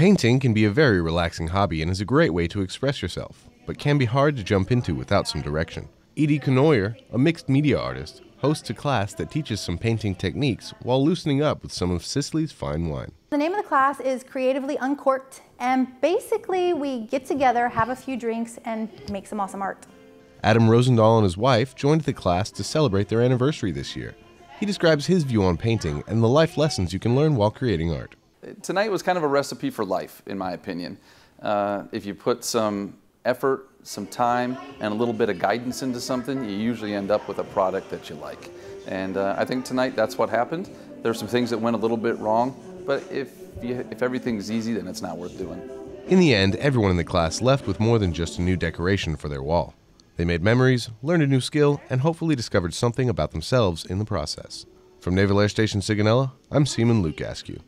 Painting can be a very relaxing hobby and is a great way to express yourself, but can be hard to jump into without some direction. Edie Canoyer, a mixed media artist, hosts a class that teaches some painting techniques while loosening up with some of Sicily's fine wine. The name of the class is Creatively Uncorked, and basically we get together, have a few drinks, and make some awesome art. Adam Rosendahl and his wife joined the class to celebrate their anniversary this year. He describes his view on painting and the life lessons you can learn while creating art. Tonight was kind of a recipe for life, in my opinion. Uh, if you put some effort, some time, and a little bit of guidance into something, you usually end up with a product that you like. And uh, I think tonight that's what happened. There There's some things that went a little bit wrong, but if, you, if everything's easy, then it's not worth doing. In the end, everyone in the class left with more than just a new decoration for their wall. They made memories, learned a new skill, and hopefully discovered something about themselves in the process. From Naval Air Station Sigonella, I'm Seaman Luke Askew.